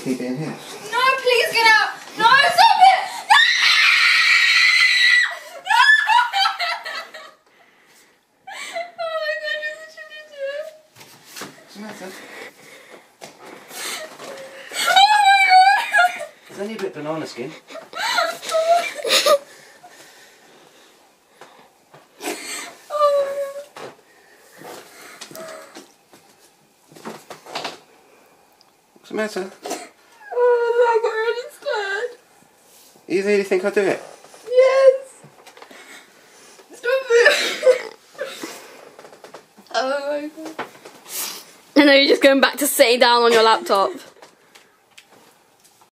keep it in here. No, please get out. No, stop it. No! No! Oh my god, you're such an idiot. What's the matter? Oh my It's only a bit banana skin. Oh my god. What's the matter? Oh, I got really scared. You really think I'll do it? Yes. Stop it. oh my god. And now you're just going back to sitting down on your laptop.